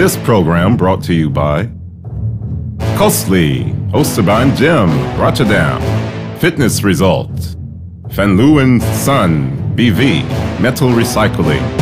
This program brought to you by Costly, Osterbahn Gym, Rotterdam, Fitness Result, Van Sun, BV, Metal Recycling.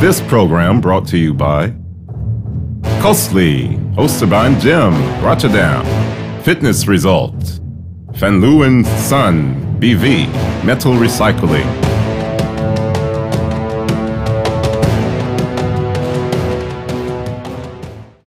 This program brought to you by Kostly, hosted by Jim, Rotterdam. Fitness Result. Van Leeuwen Sun, BV, Metal Recycling.